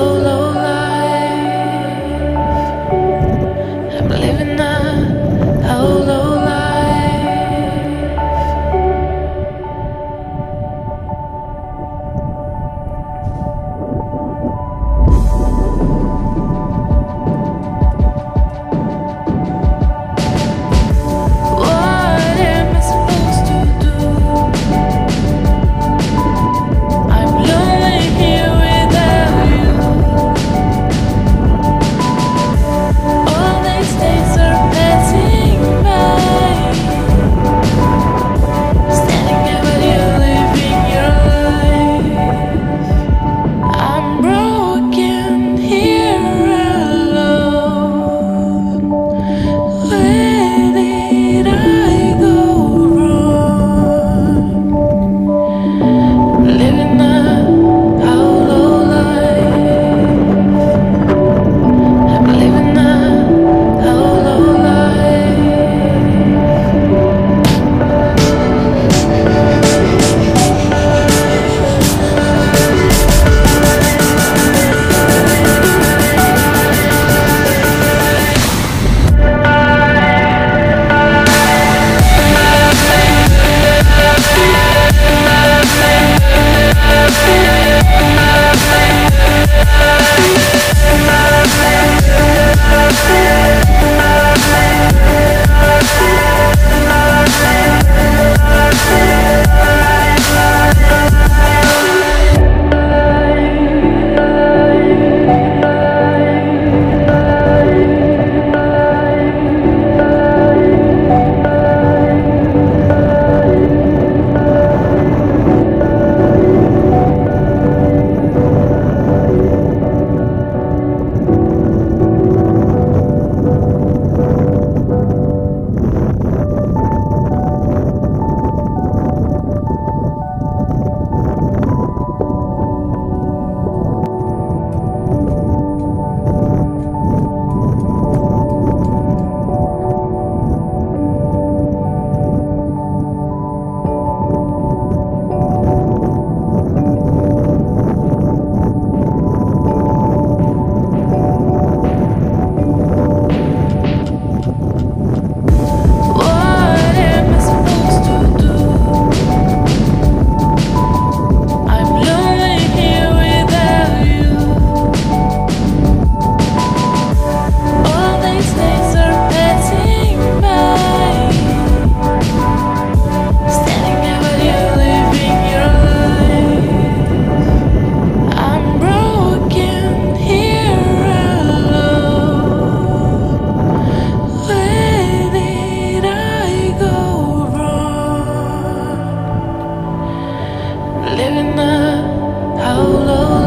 I'm lonely here without you.